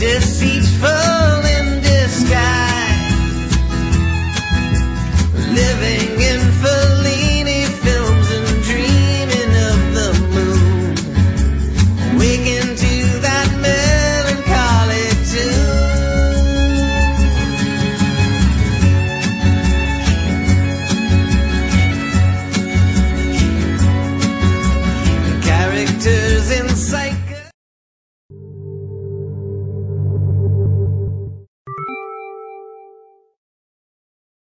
Deceitful.